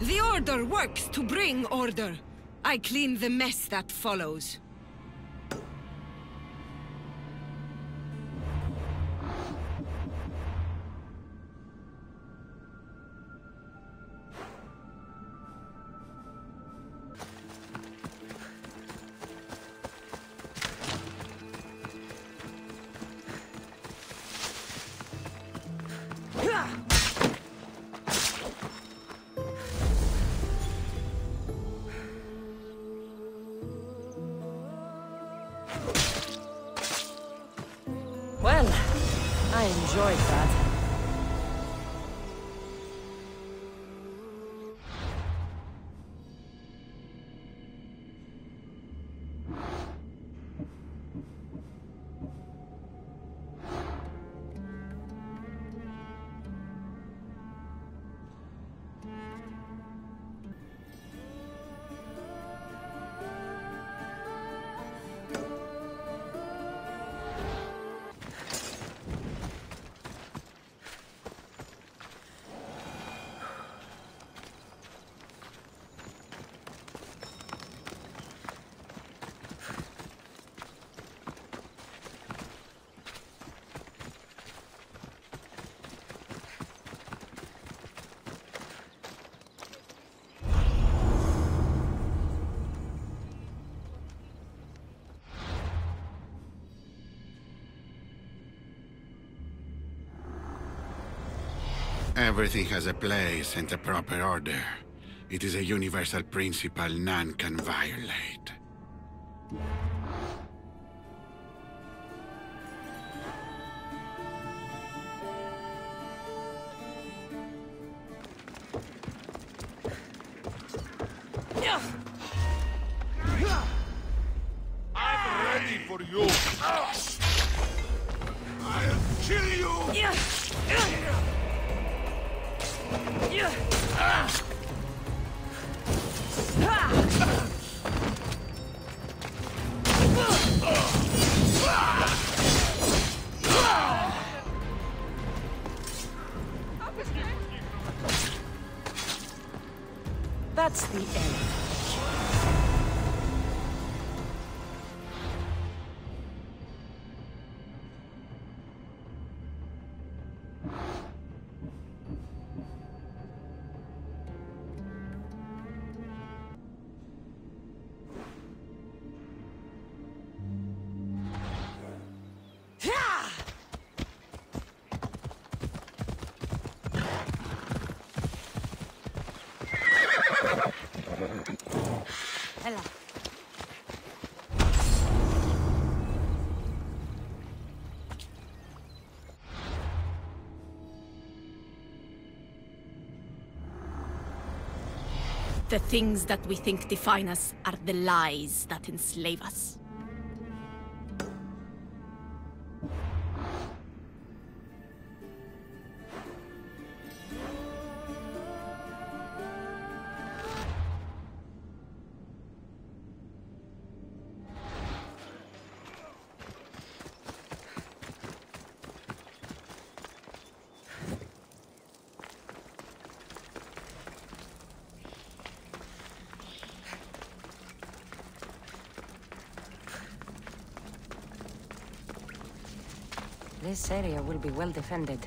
The Order works to bring order. I clean the mess that follows. Enjoyed that. Everything has a place and a proper order. It is a universal principle none can violate. I'm ready for you. I'll kill you. That's the end. The things that we think define us are the lies that enslave us. This area will be well defended.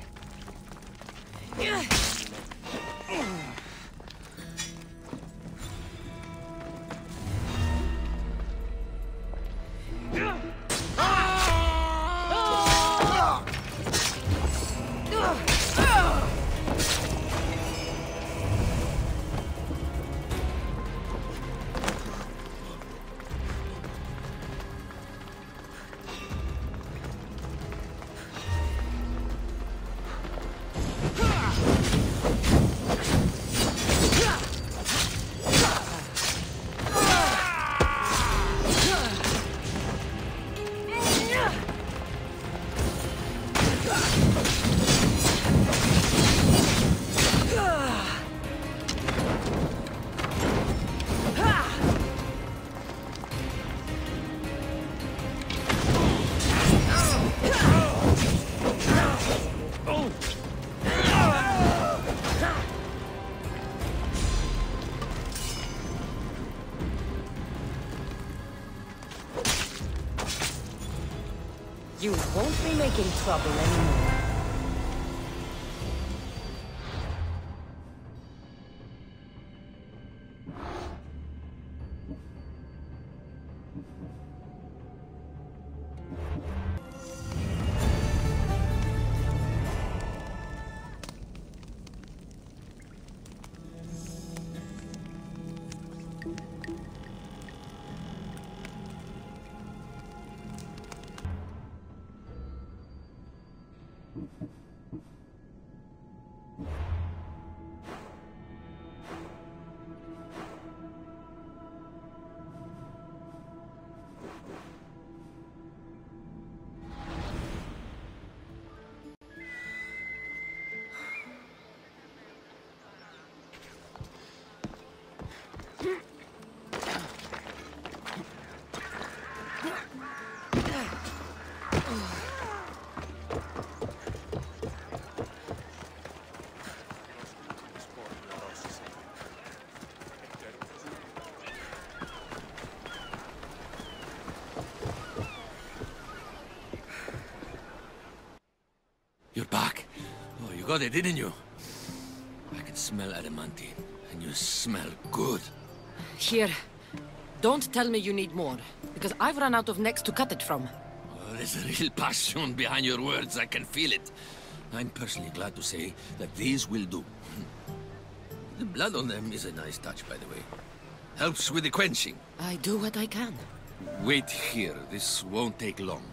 Won't be making trouble anymore. You got it, didn't you? I can smell adamantine, and you smell good. Here. Don't tell me you need more, because I've run out of necks to cut it from. Oh, there's a real passion behind your words. I can feel it. I'm personally glad to say that these will do. The blood on them is a nice touch, by the way. Helps with the quenching. I do what I can. Wait here. This won't take long.